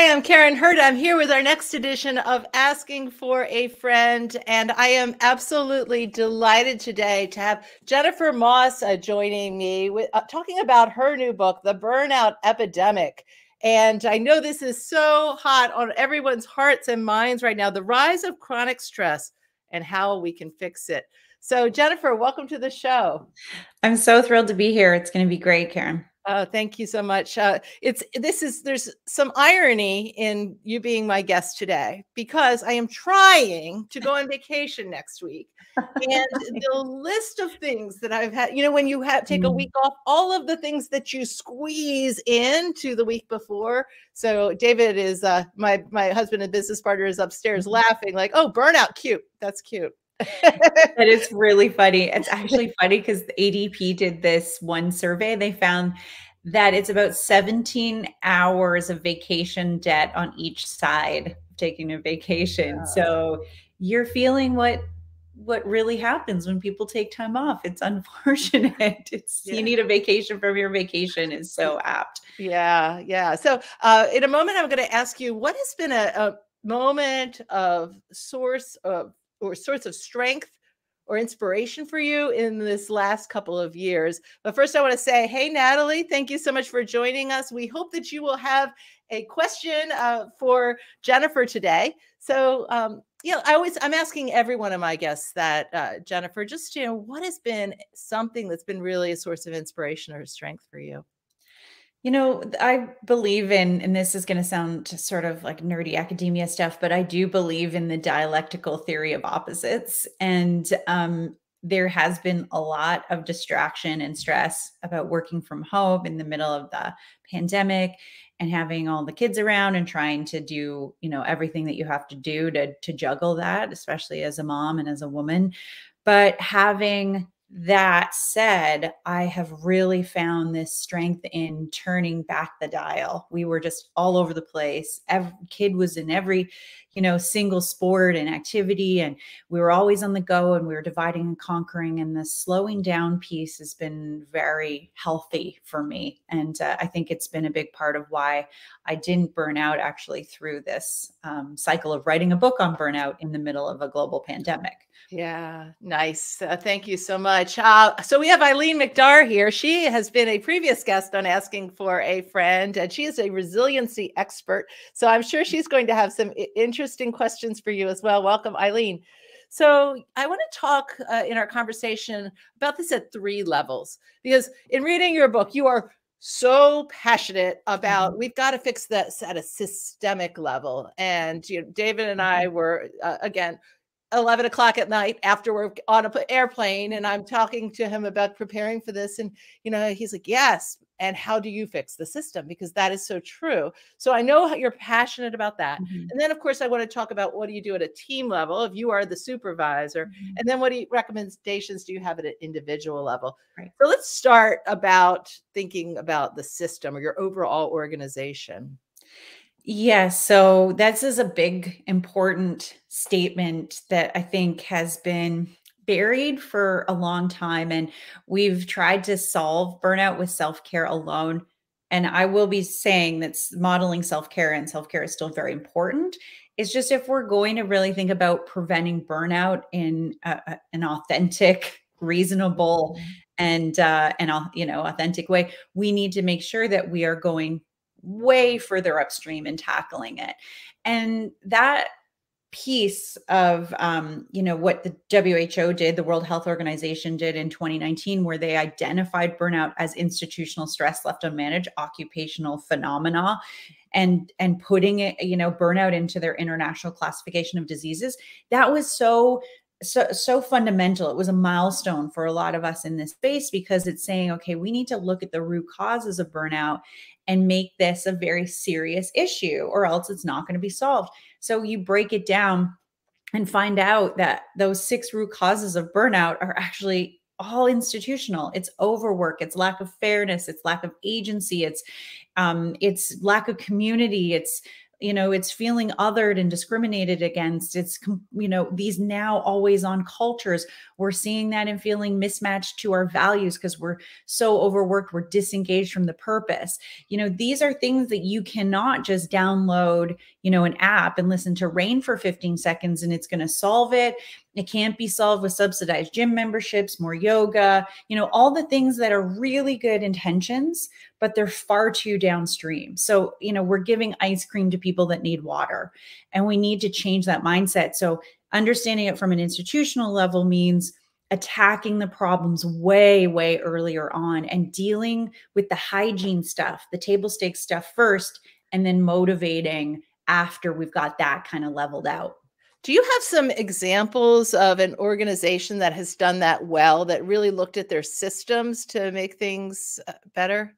Hi, I'm Karin Hurt. I'm here with our next edition of Asking for a Friend. And I am absolutely delighted today to have Jennifer Moss uh, joining me with uh, talking about her new book, The Burnout Epidemic. And I know this is so hot on everyone's hearts and minds right now the rise of chronic stress and how we can fix it. So, Jennifer, welcome to the show. I'm so thrilled to be here. It's going to be great, Karen. Oh, thank you so much. Uh, it's this is there's some irony in you being my guest today because I am trying to go on vacation next week, and the list of things that I've had, you know, when you have take a mm. week off, all of the things that you squeeze into the week before. So David is uh, my my husband and business partner is upstairs mm-hmm. laughing like, oh, burnout, cute. That's cute that is really funny. It's actually funny because ADP did this one survey. They found that it's about 17 hours of vacation debt on each side taking a vacation. Yeah. So you're feeling what what really happens when people take time off. It's unfortunate. It's yeah. you need a vacation from your vacation is so apt. Yeah, yeah. So uh, in a moment, I'm going to ask you what has been a, a moment of source of or sorts of strength or inspiration for you in this last couple of years. But first, I want to say, hey, Natalie, thank you so much for joining us. We hope that you will have a question uh, for Jennifer today. So, um, you know, I always I'm asking every one of my guests that uh, Jennifer, just you know, what has been something that's been really a source of inspiration or strength for you? You know, I believe in, and this is going to sound sort of like nerdy academia stuff, but I do believe in the dialectical theory of opposites. And um, there has been a lot of distraction and stress about working from home in the middle of the pandemic and having all the kids around and trying to do, you know, everything that you have to do to, to juggle that, especially as a mom and as a woman. But having that said, I have really found this strength in turning back the dial. We were just all over the place. Every kid was in every, you know, single sport and activity, and we were always on the go and we were dividing and conquering. And the slowing down piece has been very healthy for me. And uh, I think it's been a big part of why I didn't burn out actually through this um, cycle of writing a book on burnout in the middle of a global pandemic. Yeah, nice. Uh, thank you so much. Uh, so we have Eileen McDargh here. She has been a previous guest on Asking for a Friend, and she is a resiliency expert. So I'm sure she's going to have some interesting questions for you as well. Welcome, Eileen. So I want to talk uh, in our conversation about this at three levels because in reading your book, you are so passionate about mm-hmm. we've got to fix this at a systemic level. And you know, David and I mm-hmm. were uh, again 11 o'clock at night after we're on an airplane and i'm talking to him about preparing for this and you know he's like yes and how do you fix the system because that is so true so i know you're passionate about that mm-hmm. and then of course i want to talk about what do you do at a team level if you are the supervisor mm-hmm. and then what do you, recommendations do you have at an individual level right. so let's start about thinking about the system or your overall organization Yes. So this is a big, important statement that I think has been buried for a long time. And we've tried to solve burnout with self care alone. And I will be saying that modeling self care and self care is still very important. It's just if we're going to really think about preventing burnout in a, an authentic, reasonable, and uh, and you know authentic way, we need to make sure that we are going way further upstream in tackling it. And that piece of um, you know what the WHO did, the World Health Organization did in 2019, where they identified burnout as institutional stress left unmanaged, occupational phenomena, and and putting it you know burnout into their international classification of diseases. That was so so so fundamental it was a milestone for a lot of us in this space because it's saying okay we need to look at the root causes of burnout and make this a very serious issue, or else it's not going to be solved. So you break it down and find out that those six root causes of burnout are actually all institutional. It's overwork it's lack of fairness it's lack of agency it's um, it's lack of community it's you know it's feeling othered and discriminated against. It's you know these now always on cultures we're seeing that and feeling mismatched to our values because we're so overworked we're disengaged from the purpose. You know these are things that you cannot just download you know an app and listen to rain for 15 seconds and it's going to solve it it can't be solved with subsidized gym memberships, more yoga, you know, all the things that are really good intentions, but they're far too downstream. So, you know, we're giving ice cream to people that need water, and we need to change that mindset. So, understanding it from an institutional level means attacking the problems way, way earlier on and dealing with the hygiene stuff, the table stakes stuff first, and then motivating after we've got that kind of leveled out. Do you have some examples of an organization that has done that well, that really looked at their systems to make things uh, better?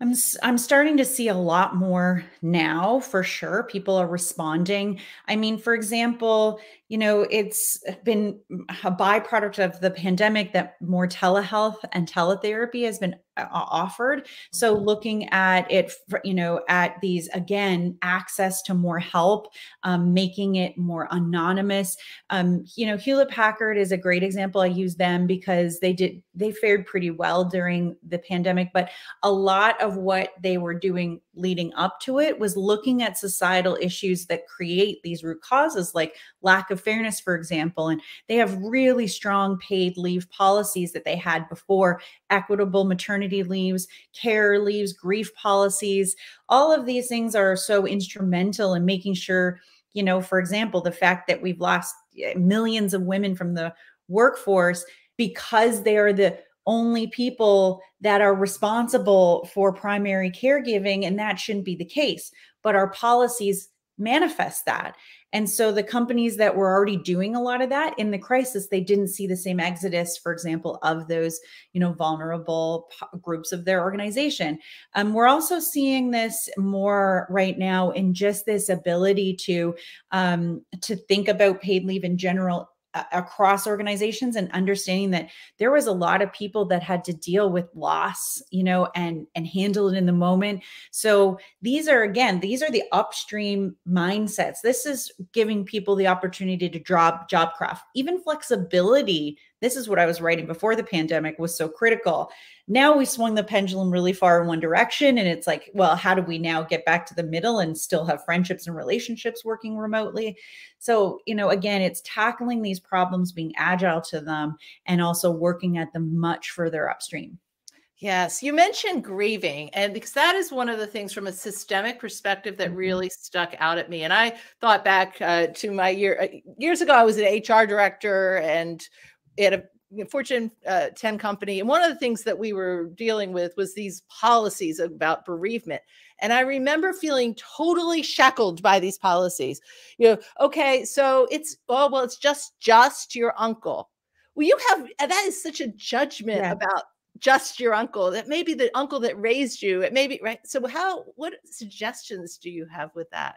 I'm I'm starting to see a lot more now for sure. People are responding. I mean, for example, you know, it's been a byproduct of the pandemic that more telehealth and teletherapy has been uh, offered. So looking at it, you know, at these again, access to more help, um, making it more anonymous. Um, you know, Hewlett Packard is a great example. I use them because they did they fared pretty well during the pandemic, but a lot of what they were doing leading up to it was looking at societal issues that create these root causes, like lack of fairness, for example. And they have really strong paid leave policies that they had before equitable maternity leaves, care leaves, grief policies. All of these things are so instrumental in making sure, you know, for example, the fact that we've lost eh, millions of women from the workforce because they are the only people that are responsible for primary caregiving, and that shouldn't be the case. But our policies manifest that. And so the companies that were already doing a lot of that in the crisis, they didn't see the same exodus, for example, of those, you know, vulnerable groups of their organization. Um, we're also seeing this more right now in just this ability to um, to think about paid leave in general across organizations and understanding that there was a lot of people that had to deal with loss you know and and handle it in the moment. So these are again these are the upstream mindsets. This is giving people the opportunity to drop job craft. Even flexibility this is what I was writing before the pandemic was so critical. Now we swung the pendulum really far in one direction. And it's like, well, how do we now get back to the middle and still have friendships and relationships working remotely? So, you know, again, it's tackling these problems, being agile to them, and also working at them much further upstream. Yes, you mentioned grieving, and because that is one of the things from a systemic perspective that mm-hmm. really stuck out at me. And I thought back uh, to my year uh, years ago. I was an HR director, and at a Fortune uh, 10 company. And one of the things that we were dealing with was these policies about bereavement. And I remember feeling totally shackled by these policies. You know, okay, so it's, oh, well, it's just, just your uncle. Well, you have, that is such a judgment yeah. about just your uncle. That may be the uncle that raised you. It may be, right? So, how, what suggestions do you have with that?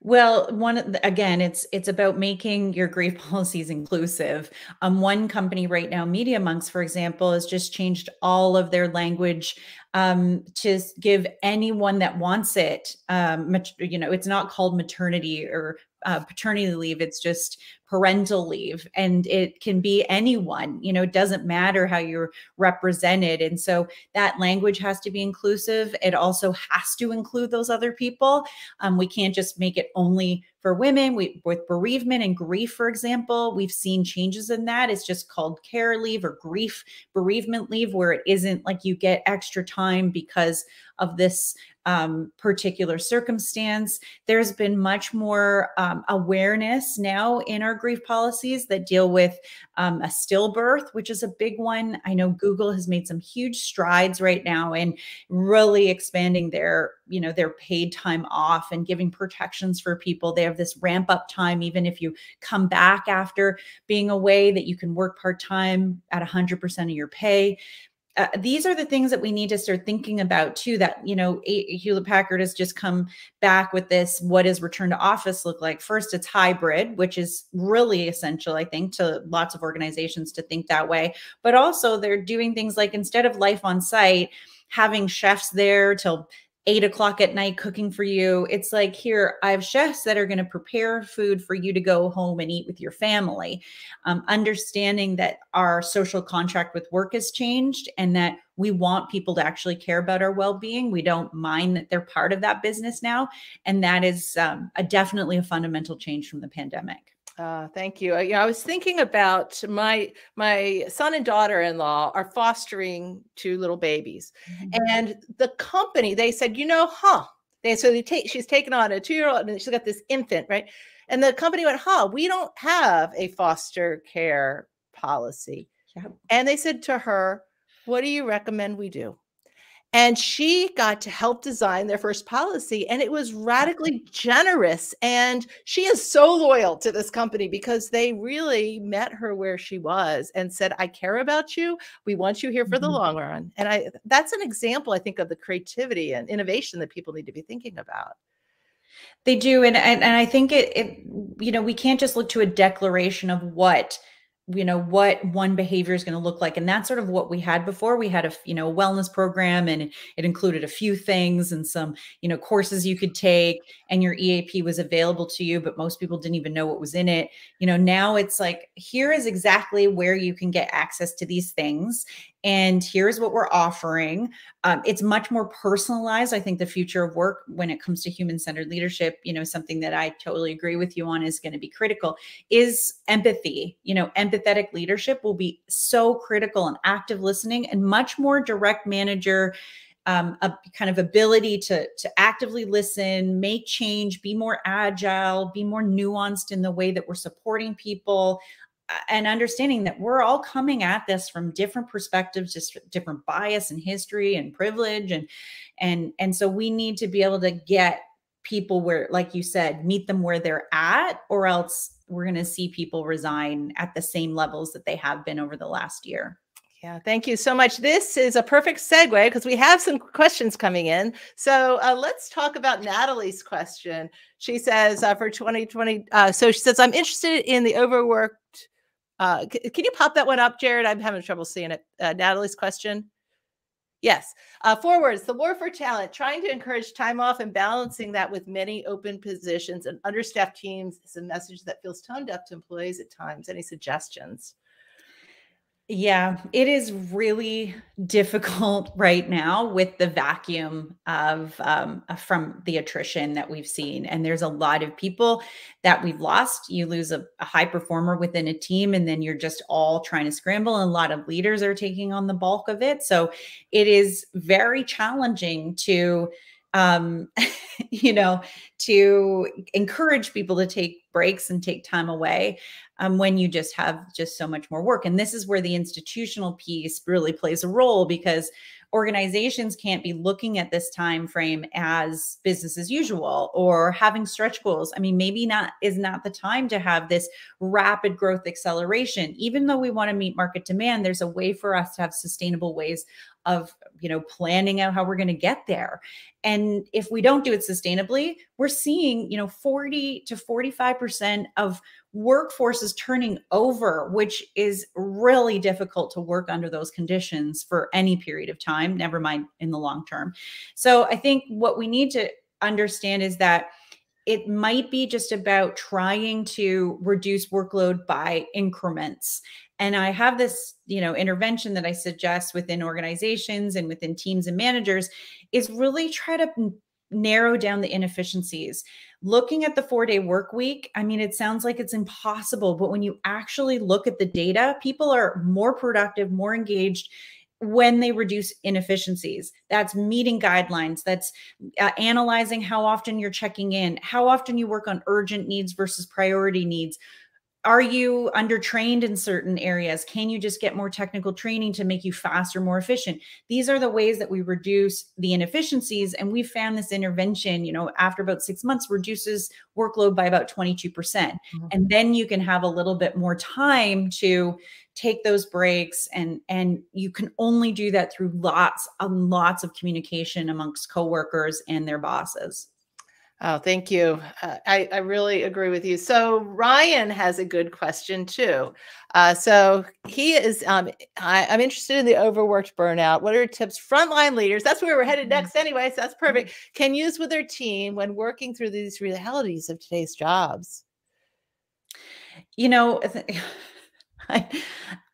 Well, one again, it's it's about making your grief policies inclusive. Um, one company right now, Media Monks, for example, has just changed all of their language um, to give anyone that wants it. Um, you know, it's not called maternity or uh, paternity leave. It's just parental leave and it can be anyone you know it doesn't matter how you're represented and so that language has to be inclusive. It also has to include those other people. Um, we can't just make it only for women. We with bereavement and grief for example we've seen changes in that. It's just called care leave or grief bereavement leave where it isn't like you get extra time because of this um, particular circumstance. There's been much more um, awareness now in our grief policies that deal with um, a stillbirth, which is a big one. I know Google has made some huge strides right now in really expanding their, you know, their paid time off and giving protections for people. They have this ramp up time, even if you come back after being away, that you can work part time at 100% of your pay uh, these are the things that we need to start thinking about too that you know hewlett packard has just come back with this what does return to office look like? First it's hybrid which is really essential i think to lots of organizations to think that way. But also they're doing things like instead of life on site having chefs there till eight o'clock at night cooking for you. It's like, here, I have chefs that are going to prepare food for you to go home and eat with your family. Um, understanding that our social contract with work has changed and that we want people to actually care about our well-being. We don't mind that they're part of that business now. And that is um, a definitely a fundamental change from the pandemic. Uh, thank you. You know, I was thinking about my my son and daughter-in-law are fostering two little babies, mm-hmm. and the company they said, you know, huh? They so they take she's taken on a two-year-old and she's got this infant, right? And the company went, huh? We don't have a foster care policy. Yep. And they said to her, what do you recommend we do? And she got to help design their first policy, and it was radically generous. And she is so loyal to this company because they really met her where she was and said, I care about you. We want you here for the mm-hmm. long run. And I that's an example, I think, of the creativity and innovation that people need to be thinking about. They do. And, and, and I think it, it, you know, we can't just look to a declaration of what you know what one behavior is going to look like and that's sort of what we had before. We had a you know wellness program and it included a few things and some you know courses you could take and your eap was available to you but most people didn't even know what was in it. You know now it's like here is exactly where you can get access to these things and here's what we're offering. Um, it's much more personalized. I think the future of work when it comes to human centered leadership, you know, something that I totally agree with you on is going to be critical is empathy. You know, empathetic leadership will be so critical and active listening and much more direct manager. Um, a kind of ability to to actively listen, make change, be more agile, be more nuanced in the way that we're supporting people and understanding that we're all coming at this from different perspectives just different bias and history and privilege and and and so we need to be able to get people where like you said meet them where they're at or else we're going to see people resign at the same levels that they have been over the last year yeah, thank you so much. This is a perfect segue because we have some questions coming in. So uh, let's talk about Natalie's question. She says uh, for 2020, uh, so she says, I'm interested in the overworked uh, can you pop that one up, Jared? I'm having trouble seeing it. Uh, Natalie's question. Yes. Uh, four words the war for talent, trying to encourage time off and balancing that with many open positions and understaffed teams is a message that feels tone deaf to employees at times. Any suggestions? Yeah, it is really difficult right now with the vacuum of um, uh, from the attrition that we've seen. And there's a lot of people that we've lost. You lose a, a, high performer within a team, and then you're just all trying to scramble. And a lot of leaders are taking on the bulk of it. So it is very challenging to um, you know, to encourage people to take breaks and take time away um, when you just have just so much more work. And this is where the institutional piece really plays a role because organizations can't be looking at this time frame as business as usual or having stretch goals i mean maybe not is not the time to have this rapid growth acceleration even though we want to meet market demand there's a way for us to have sustainable ways of you know planning out how we're going to get there. And if we don't do it sustainably we're seeing you know 40 to 45% of workforces turning over which is really difficult to work under those conditions for any period of time never mind in the long term. So i think what we need to understand is that it might be just about trying to reduce workload by increments. And i have this you know intervention that i suggest within organizations and within teams and managers is really try to narrow down the inefficiencies. Looking at the four day work week i mean it sounds like it's impossible but when you actually look at the data people are more productive more engaged when they reduce inefficiencies. That's meeting guidelines. That's uh, analyzing how often you're checking in how often you work on urgent needs versus priority needs are you undertrained in certain areas? Can you just get more technical training to make you faster, more efficient? These are the ways that we reduce the inefficiencies. And we found this intervention, you know, after about six months, reduces workload by about 22%. percent mm hmm And then you can have a little bit more time to take those breaks and and you can only do that through lots and lots of communication amongst coworkers and their bosses Oh, thank you. Uh, I, I really agree with you. So Ryan has a good question too. Uh, so he is, um, I, am interested in the overworked burnout. What are tips frontline leaders? That's where we're headed mm-hmm. next anyway. So that's perfect. Mm-hmm. Can use with their team when working through these realities of today's jobs. You know, I,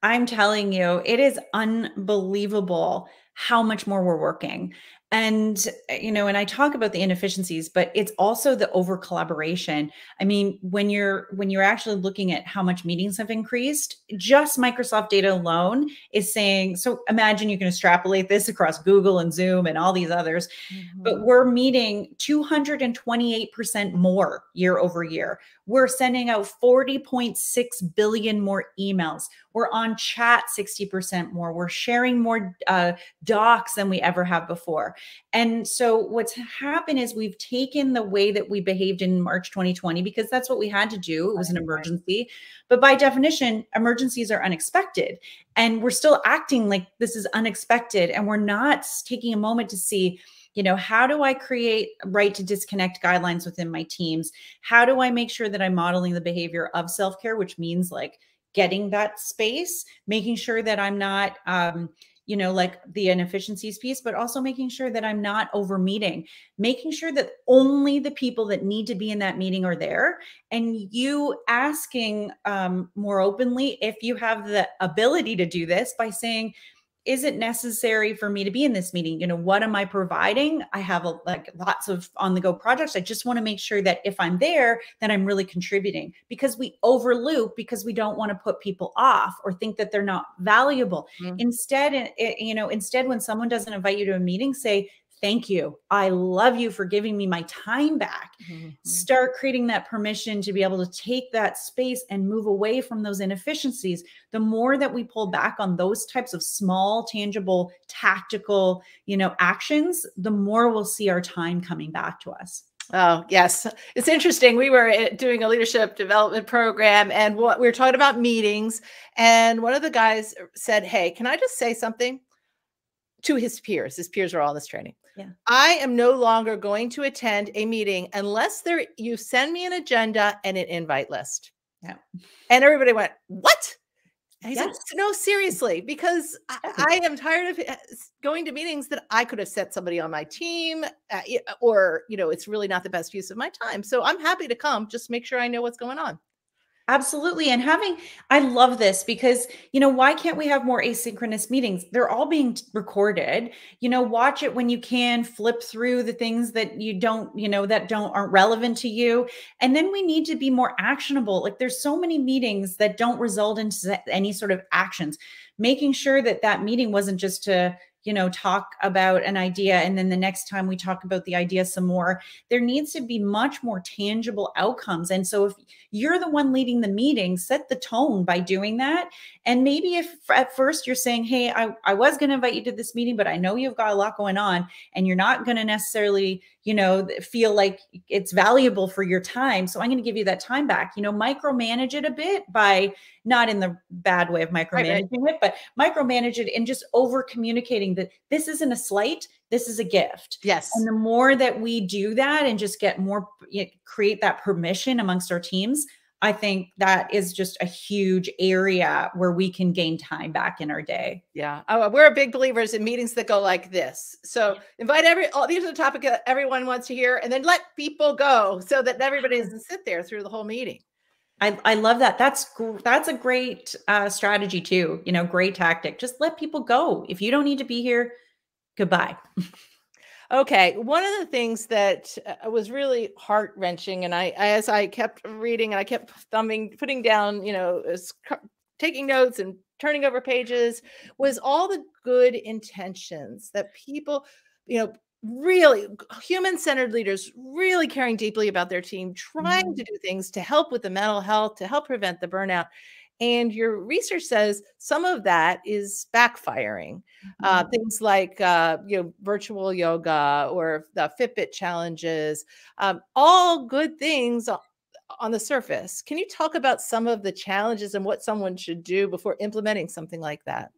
I'm telling you, it is unbelievable how much more we're working and you know and i talk about the inefficiencies but it's also the over collaboration i mean when you're when you're actually looking at how much meetings have increased just microsoft data alone is saying so imagine you can extrapolate this across google and zoom and all these others mm-hmm. but we're meeting 228% more year over year we're sending out 40.6 billion more emails we're on chat 60% more. We're sharing more uh, docs than we ever have before. And so what's happened is we've taken the way that we behaved in March 2020 because that's what we had to do. It was an emergency. But by definition, emergencies are unexpected. And we're still acting like this is unexpected. And we're not taking a moment to see, you know how do i create right to disconnect guidelines within my teams how do i make sure that i'm modeling the behavior of self-care which means like getting that space, making sure that I'm not, um, you know, like the inefficiencies piece, but also making sure that I'm not over meeting, making sure that only the people that need to be in that meeting are there. And you asking um, more openly if you have the ability to do this by saying, is it necessary for me to be in this meeting? You know what am i providing? I have a, like lots of on the go projects. I just want to make sure that if i'm there then i'm really contributing because we overloop because we don't want to put people off or think that they're not valuable. Mm-hmm. instead it, you know instead when someone doesn't invite you to a meeting say thank you. I love you for giving me my time back. Mm-hmm. Start creating that permission to be able to take that space and move away from those inefficiencies. The more that we pull back on those types of small, tangible, tactical, you know, actions, the more we'll see our time coming back to us. Oh, yes. It's interesting. We were eh, doing a leadership development program and what we were talking about meetings. And one of the guys said, Hey, can I just say something? to his peers. His peers are all in this training. Yeah. I am no longer going to attend a meeting unless there you send me an agenda and an invite list. Yeah. And everybody went, What? he yes. said, No, seriously, because I, I, am tired of eh, going to meetings that I could have set somebody on my team, uh, or, you know, it's really not the best use of my time. So I'm happy to come. Just make sure I know what's going on. Absolutely. And having, I love this because, you know, why can't we have more asynchronous meetings? They're all being recorded. You know, watch it when you can, flip through the things that you don't, you know, that don't, aren't relevant to you. And then we need to be more actionable. Like there's so many meetings that don't result into any sort of actions. Making sure that that meeting wasn't just to, you know talk about an idea and then the next time we talk about the idea some more there needs to be much more tangible outcomes. And so if you're the one leading the meeting set the tone by doing that. And maybe if at first you're saying hey i, I was going to invite you to this meeting but i know you've got a lot going on and you're not going to necessarily you know feel like it's valuable for your time so i'm going to give you that time back. You know micromanage it a bit by not in the bad way of micromanaging right, it but micromanage it and just over communicating that this isn't a slight this is a gift. Yes. And the more that we do that and just get more you know, create that permission amongst our teams I think that is just a huge area where we can gain time back in our day. Yeah. Oh, we're big believers in meetings that go like this. So invite every, oh, these are the topic that everyone wants to hear, and then let people go so that everybody doesn't sit there through the whole meeting. I, I love that. That's that's a great uh, strategy too. You know, great tactic. Just let people go. If you don't need to be here, goodbye. Okay, one of the things that uh, was really heart wrenching, and I, as I kept reading and I kept thumbing, putting down, you know, taking notes and turning over pages, was all the good intentions that people, you know, really human centered leaders really caring deeply about their team, trying mm-hmm. to do things to help with the mental health, to help prevent the burnout. And your research says some of that is backfiring. Uh, mm-hmm. Uh, things like uh, you know virtual yoga or the Fitbit challenges, um, all good things on the surface. Can you talk about some of the challenges and what someone should do before implementing something like that?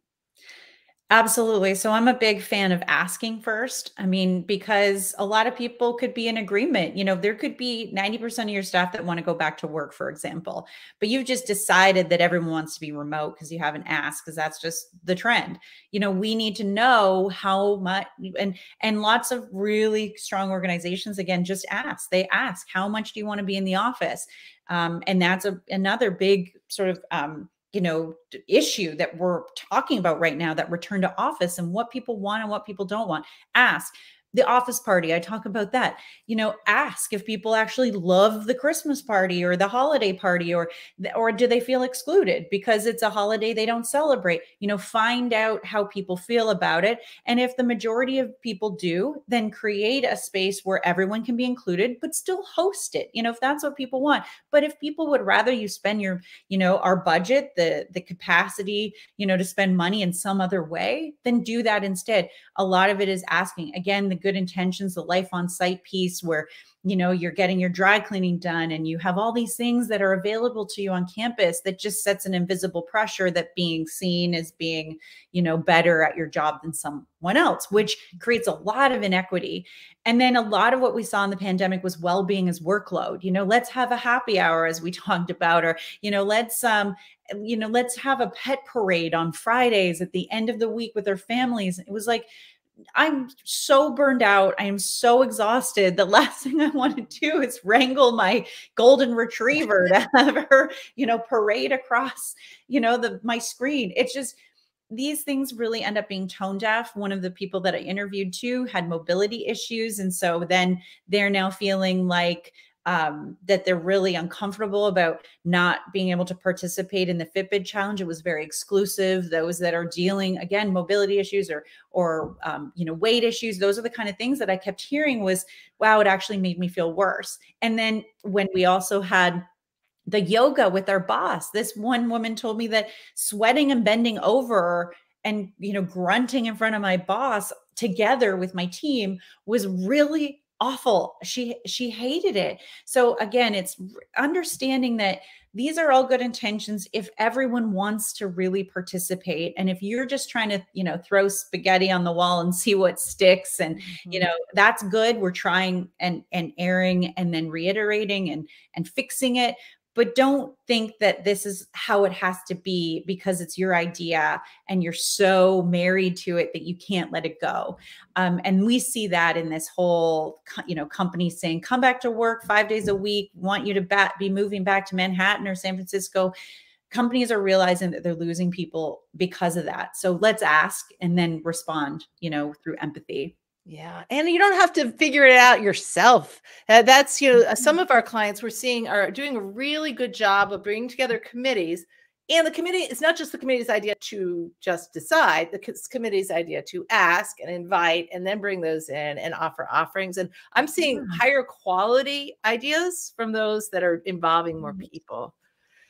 Absolutely. So I'm a big fan of asking first. I mean, because a lot of people could be in agreement. You know, there could be 90% of your staff that want to go back to work, for example, but you've just decided that everyone wants to be remote because you haven't asked, because that's just the trend. You know, we need to know how much and and lots of really strong organizations again just ask. They ask, how much do you want to be in the office? Um, and that's a another big sort of um you know issue that we're talking about right now that return to office and what people want and what people don't want. Ask the office party i talk about that. You know ask if people actually love the christmas party or the holiday party or or do they feel excluded because it's a holiday they don't celebrate? You know find out how people feel about it. And if the majority of people do then create a space where everyone can be included but still host it you know if that's what people want. But if people would rather you spend your you know our budget the the capacity you know to spend money in some other way then do that instead. A lot of it is asking. Again the good intentions, the life on site piece where, you know, you're getting your dry cleaning done and you have all these things that are available to you on campus that just sets an invisible pressure that being seen as being, you know, better at your job than someone else, which creates a lot of inequity. And then a lot of what we saw in the pandemic was well-being as workload. You know, let's have a happy hour as we talked about, or, you know, let's um, you know, let's have a pet parade on Fridays at the end of the week with our families. It was like, I'm so burned out. I am so exhausted. The last thing I want to do is wrangle my golden retriever to have her, you know, parade across, you know, the my screen. It's just these things really end up being tone deaf. One of the people that I interviewed too had mobility issues. And so then they're now feeling like um, that they're really uncomfortable about not being able to participate in the Fitbit challenge. It was very exclusive. Those that are dealing again mobility issues or or um, you know weight issues, those are the kind of things that I kept hearing was wow, it actually made me feel worse. And then when we also had the yoga with our boss, this one woman told me that sweating and bending over and you know grunting in front of my boss together with my team was really awful. She she hated it. So again it's understanding that these are all good intentions if everyone wants to really participate and if you're just trying to you know throw spaghetti on the wall and see what sticks and mm-hmm. you know that's good. We're trying and and airing and then reiterating and and fixing it but don't think that this is how it has to be because it's your idea and you're so married to it that you can't let it go. Um, and we see that in this whole you know company saying come back to work five days a week. Want you to bat, be moving back to manhattan or san francisco. Companies are realizing that they're losing people because of that. So let's ask and then respond you know through empathy yeah. And you don't have to figure it out yourself. Uh, that's, you know, uh, some mm-hmm. of our clients we're seeing are doing a really good job of bringing together committees. And the committee is not just the committee's idea to just decide, the committee's idea to ask and invite and then bring those in and offer offerings. And I'm seeing yeah. higher quality ideas from those that are involving more mm-hmm. people.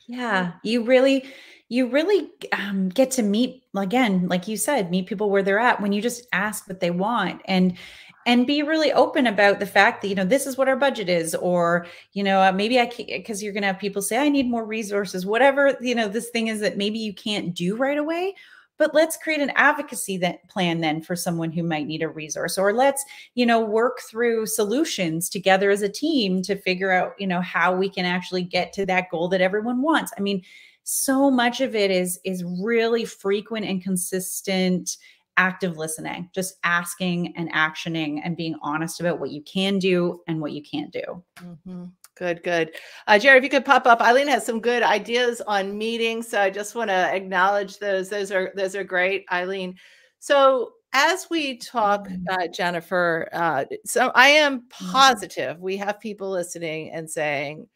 Yeah, you really you really um, get to meet again like you said meet people where they're at when you just ask what they want and and be really open about the fact that you know this is what our budget is or you know uh, maybe i can't because you're going to have people say i need more resources whatever you know this thing is that maybe you can't do right away but let's create an advocacy that plan then for someone who might need a resource or let's you know work through solutions together as a team to figure out you know how we can actually get to that goal that everyone wants i mean so much of it is is really frequent and consistent active listening just asking and actioning and being honest about what you can do and what you can't do mm-hmm. Good, good. Uh, Jerry, if you could pop up, Eileen has some good ideas on meetings. So I just want to acknowledge those. Those are those are great, Eileen. So as we talk, uh, Jennifer, uh, so I am mm-hmm. positive we have people listening and saying,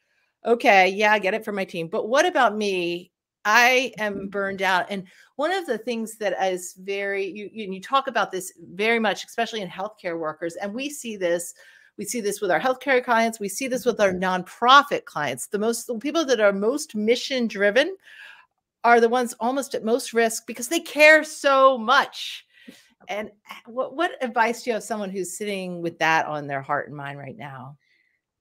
okay, yeah, I get it for my team. But what about me? I am mm-hmm. burned out. And one of the things that is very, you, you, you talk about this very much, especially in healthcare workers, and we see this we see this with our healthcare clients. We see this with our nonprofit clients. The most the people that are most mission driven are the ones almost at most risk because they care so much. And uh, what, what advice do you have someone who's sitting with that on their heart and mind right now?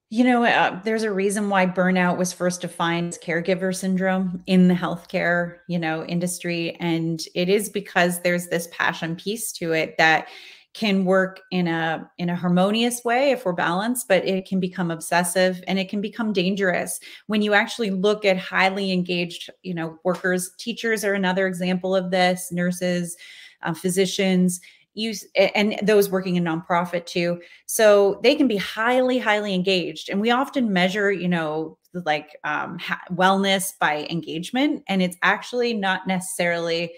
You know, uh, there's a reason why burnout was first defined as caregiver syndrome in the healthcare, you know, industry, and it is because there's this passion piece to it that can work in a in a harmonious way if we're balanced but it can become obsessive and it can become dangerous. When you actually look at highly engaged you know workers teachers are another example of this nurses uh, physicians use and those working in nonprofit too. So they can be highly highly engaged and we often measure you know like um, wellness by engagement and it's actually not necessarily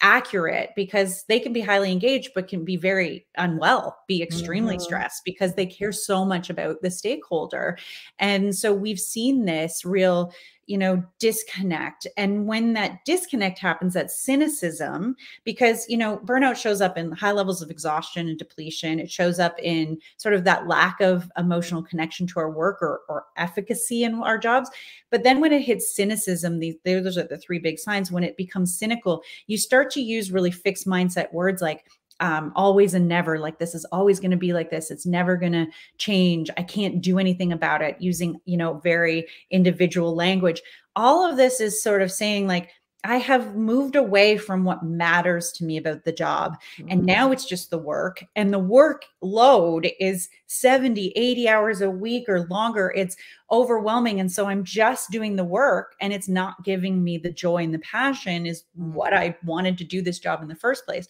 accurate because they can be highly engaged but can be very unwell be extremely mm-hmm. stressed because they care so much about the stakeholder and so we've seen this real you know disconnect. And when that disconnect happens that cynicism because you know burnout shows up in high levels of exhaustion and depletion. It shows up in sort of that lack of emotional connection to our work or, or efficacy in our jobs. But then when it hits cynicism these those are the three big signs. When it becomes cynical you start to use really fixed mindset words like um, always and never like this is always going to be like this it's never going to change i can't do anything about it using you know very individual language all of this is sort of saying like I have moved away from what matters to me about the job. Mm-hmm. And now it's just the work. And the work load is 70, 80 hours a week or longer. It's overwhelming. And so I'm just doing the work and it's not giving me the joy and the passion is what I wanted to do this job in the first place.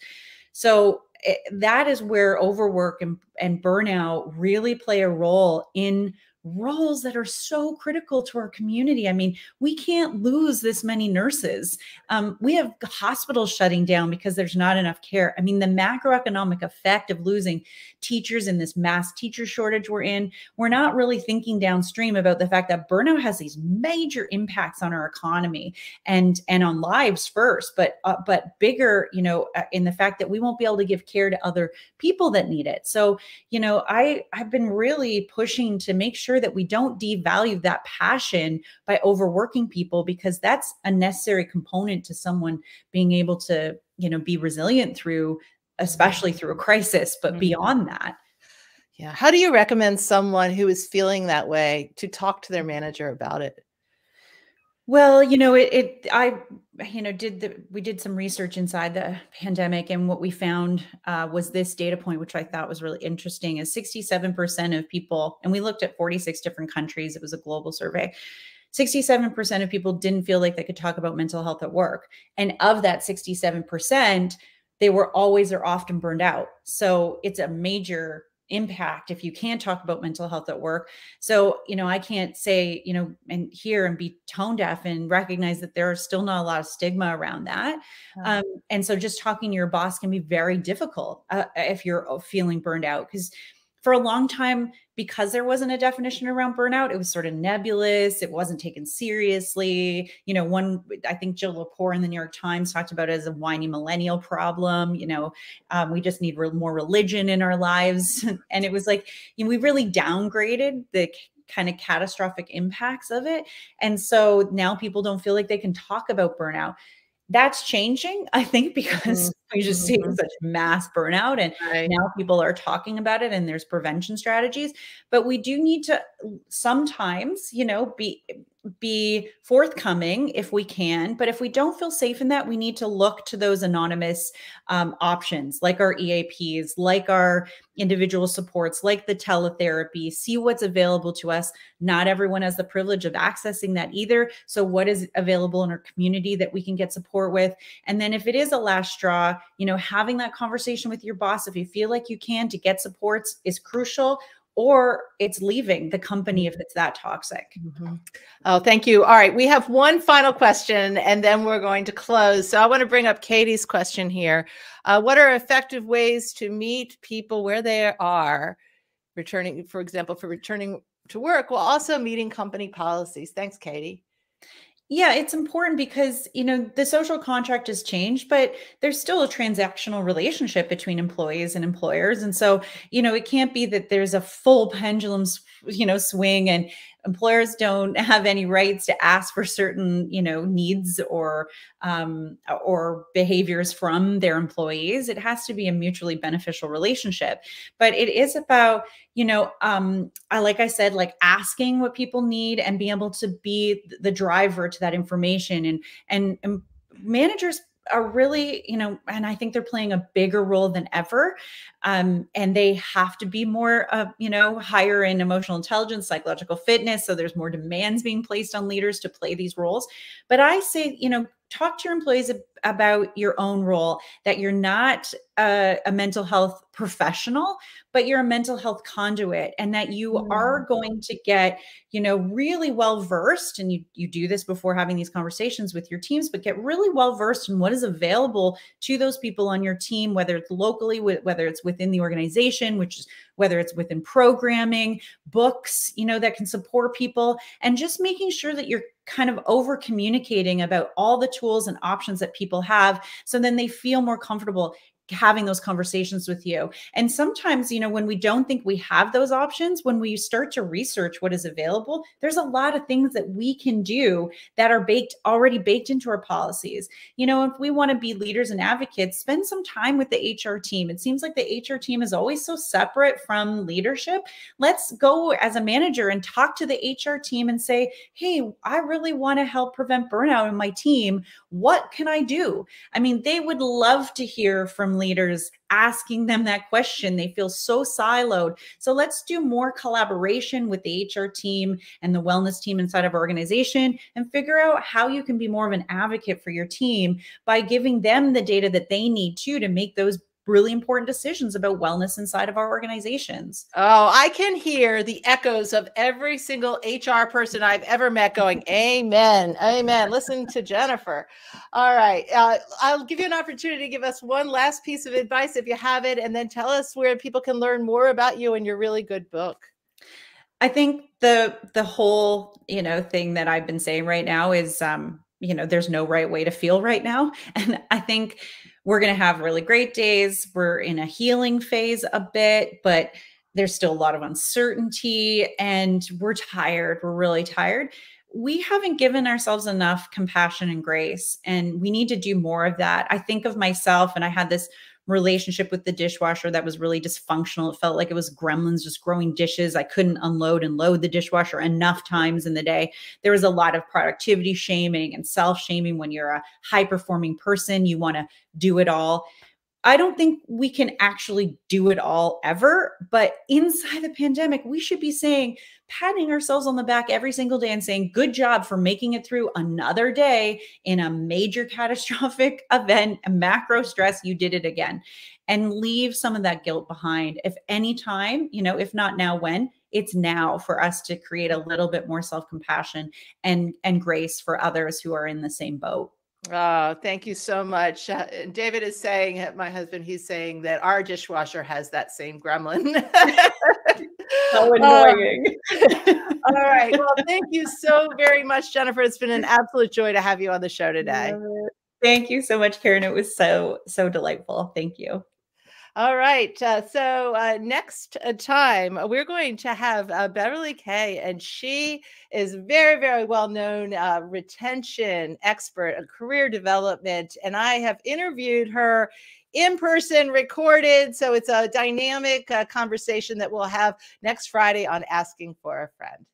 So eh, that is where overwork and, and burnout really play a role in roles that are so critical to our community. I mean, we can't lose this many nurses. Um, we have hospitals shutting down because there's not enough care. I mean, the macroeconomic effect of losing teachers in this mass teacher shortage we're in, we're not really thinking downstream about the fact that burnout has these major impacts on our economy and and on lives first, but uh, but bigger, you know, uh, in the fact that we won't be able to give care to other people that need it. So, you know, I I've been really pushing to make sure sure that we don't devalue that passion by overworking people because that's a necessary component to someone being able to, you know, be resilient through especially through a crisis, but mm-hmm. beyond that. Yeah. How do you recommend someone who is feeling that way to talk to their manager about it? Well, you know, it, it, I, you know, did the, we did some research inside the pandemic and what we found uh, was this data point, which I thought was really interesting is 67% of people, and we looked at 46 different countries. It was a global survey. 67% of people didn't feel like they could talk about mental health at work. And of that 67%, they were always or often burned out. So it's a major impact if you can't talk about mental health at work. So, you know, I can't say, you know, and hear and be tone deaf and recognize that there are still not a lot of stigma around that. Um, and so just talking to your boss can be very difficult uh, if you're uh, feeling burned out because for a long time because there wasn't a definition around burnout it was sort of nebulous it wasn't taken seriously. You know one i think jill lepore in the new york times talked about it as a whiny millennial problem you know um, we just need re- more religion in our lives. And it was like you know, we really downgraded the kind of catastrophic impacts of it. And so now people don't feel like they can talk about burnout that's changing, I think, because mm-hmm. we just see mm-hmm. such mass burnout and right. now people are talking about it and there's prevention strategies. But we do need to sometimes, you know, be be forthcoming if we can. But if we don't feel safe in that, we need to look to those anonymous um, options like our EAPs, like our individual supports, like the teletherapy, see what's available to us. Not everyone has the privilege of accessing that either. So, what is available in our community that we can get support with? And then, if it is a last straw, you know, having that conversation with your boss, if you feel like you can to get supports is crucial or it's leaving the company if it's that toxic. Mm-hmm. Oh, thank you. All right. We have one final question and then we're going to close. So I want to bring up Katie's question here. Uh, what are effective ways to meet people where they are, returning, for example, for returning to work while also meeting company policies? Thanks, Katie. Yeah, it's important because, you know, the social contract has changed, but there's still a transactional relationship between employees and employers. And so, you know, it can't be that there's a full pendulum, you know, swing and employers don't have any rights to ask for certain you know needs or um, or behaviors from their employees. It has to be a mutually beneficial relationship. But it is about you know um I, like i said like asking what people need and being able to be the driver to that information. And and, and managers are really, you know, and I think they're playing a bigger role than ever. Um, and they have to be more, uh, you know, higher in emotional intelligence, psychological fitness. So there's more demands being placed on leaders to play these roles. But I say, you know, talk to your employees about your own role that you're not a, a, mental health professional but you're a mental health conduit and that you mm. are going to get you know really well versed and you you do this before having these conversations with your teams but get really well versed in what is available to those people on your team whether it's locally whether it's within the organization which is whether it's within programming books you know that can support people and just making sure that you're kind of over communicating about all the tools and options that people have so then they feel more comfortable having those conversations with you. And sometimes, you know, when we don't think we have those options, when we start to research what is available, there's a lot of things that we can do that are baked already baked into our policies. You know, if we want to be leaders and advocates, spend some time with the HR team. It seems like the HR team is always so separate from leadership. Let's go as a manager and talk to the HR team and say, "Hey, I really want to help prevent burnout in my team. What can I do?" I mean, they would love to hear from leaders asking them that question. They feel so siloed. So let's do more collaboration with the HR team and the wellness team inside of our organization and figure out how you can be more of an advocate for your team by giving them the data that they need to to make those really important decisions about wellness inside of our organizations. Oh, I can hear the echoes of every single HR person I've ever met going, Amen. Amen. Listen to Jennifer. All right. Uh, I'll give you an opportunity to give us one last piece of advice if you have it, and then tell us where people can learn more about you and your really good book. I think the the whole, you know, thing that I've been saying right now is um, you know, there's no right way to feel right now. And I think we're going to have really great days. We're in a healing phase a bit, but there's still a lot of uncertainty and we're tired. We're really tired. We haven't given ourselves enough compassion and grace, and we need to do more of that. I think of myself, and I had this relationship with the dishwasher that was really dysfunctional. It felt like it was gremlins just growing dishes. I couldn't unload and load the dishwasher enough times in the day. There was a lot of productivity shaming and self shaming when you're a high performing person. You want to do it all. I don't think we can actually do it all ever, but inside the pandemic, we should be saying, patting ourselves on the back every single day and saying, good job for making it through another day in a major catastrophic event, a macro stress. You did it again and leave some of that guilt behind. If any time, you know, if not now, when? It's now for us to create a little bit more self compassion and, and grace for others who are in the same boat. Oh, thank you so much. Uh, David is saying, uh, my husband, he's saying that our dishwasher has that same gremlin. so annoying. Um, all right. Well, thank you so very much, Jennifer. It's been an absolute joy to have you on the show today. Thank you so much, Karin. It was so, so delightful. Thank you. All right. Uh, so uh, next uh, time uh, we're going to have uh, Beverly Kaye, and she is very, very well known uh, retention expert, a career development, and I have interviewed her in person, recorded. So it's a dynamic conversation that we'll have next Friday on Asking for a Friend.